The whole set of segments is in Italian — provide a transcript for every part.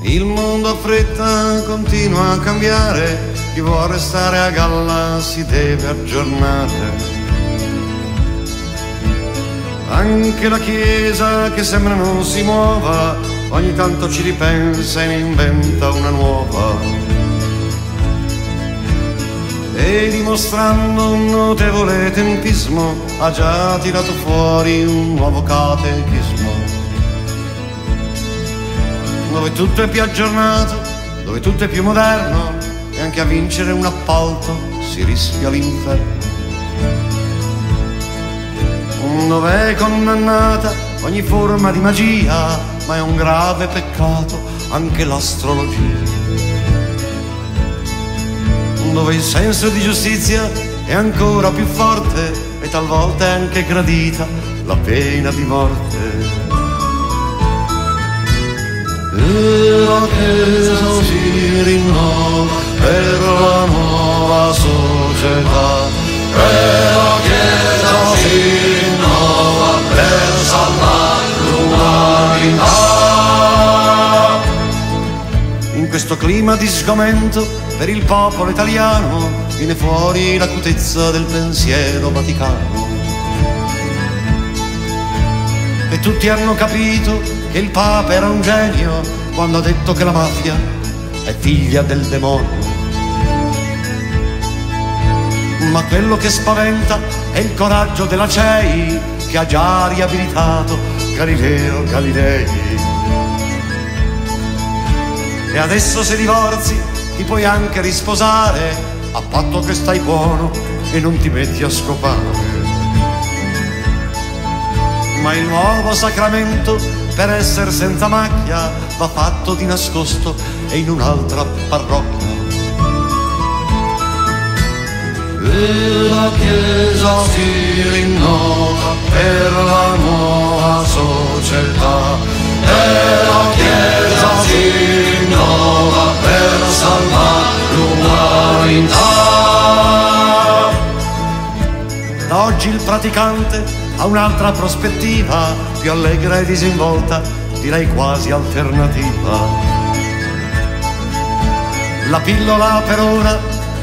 Il mondo a fretta continua a cambiare, chi vuole restare a galla si deve aggiornare. Anche la Chiesa che sembra non si muova, ogni tanto ci ripensa e ne inventa una nuova. E dimostrando un notevole tempismo ha già tirato fuori un nuovo catechismo dove tutto è più aggiornato, dove tutto è più moderno e anche a vincere un appalto si rischia l'inferno. Dove è condannata ogni forma di magia, ma è un grave peccato anche l'astrologia. Dove il senso di giustizia è ancora più forte e talvolta è anche gradita la pena di morte. La Chiesa si rinnova per la nuova società. E la Chiesa si rinnova questo clima di sgomento per il popolo italiano viene fuori l'acutezza del pensiero vaticano. E tutti hanno capito che il Papa era un genio quando ha detto che la mafia è figlia del demonio. Ma quello che spaventa è il coraggio della CEI che ha già riabilitato Galileo Galilei. E adesso se divorzi ti puoi anche risposare a patto che stai buono e non ti metti a scopare. Ma il nuovo sacramento per essere senza macchia va fatto di nascosto e in un'altra parrocchia. E la Chiesa si rinnova per la nuova società. E praticante ha un'altra prospettiva, più allegra e disinvolta, direi quasi alternativa. La pillola per ora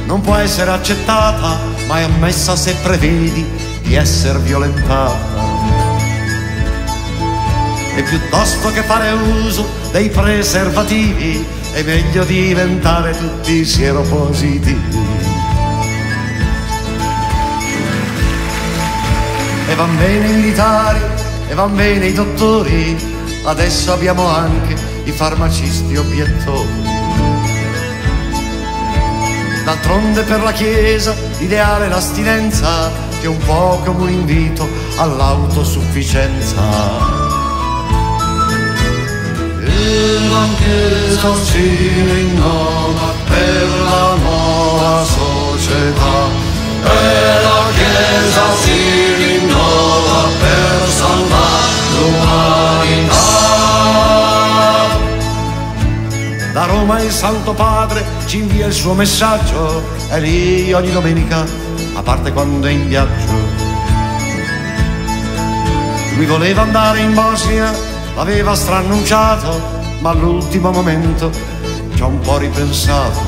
non può essere accettata, ma è ammessa se prevedi di essere violentata. E piuttosto che fare uso dei preservativi, è meglio diventare tutti sieropositivi. E van bene i militari, e van bene i dottori, adesso abbiamo anche i farmacisti obiettori. D'altronde per la Chiesa l'ideale è l'astinenza, che è un po' come un invito all'autosufficienza. E la Chiesa si rinnova per la nuova società. E la Chiesa si Roma il Santo Padre ci invia il suo messaggio, è lì ogni domenica, a parte quando è in viaggio. Lui voleva andare in Bosnia, l'aveva strannunciato, ma all'ultimo momento ci ha un po' ripensato.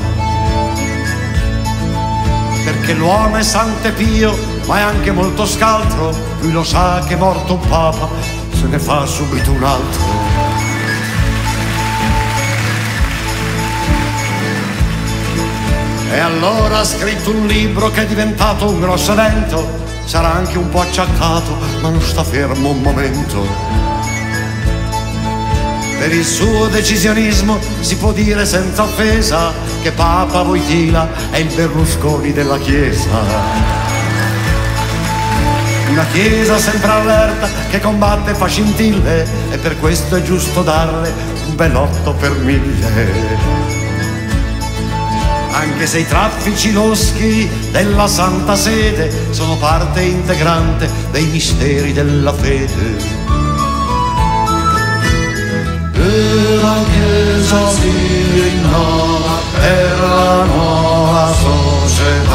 Perché l'uomo è santo e pio, ma è anche molto scaltro, lui lo sa che è morto un papa, se ne fa subito un altro. E allora ha scritto un libro che è diventato un grosso evento. Sarà anche un po' acciaccato, ma non sta fermo un momento. Per il suo decisionismo si può dire senza offesa che Papa Voitila è il Berlusconi della Chiesa. Una chiesa sempre allerta che combatte fa scintille e per questo è giusto darle un bell'otto per mille. Anche se i traffici loschi della Santa Sede sono parte integrante dei misteri della fede. E la Chiesa si rinnova per la nuova società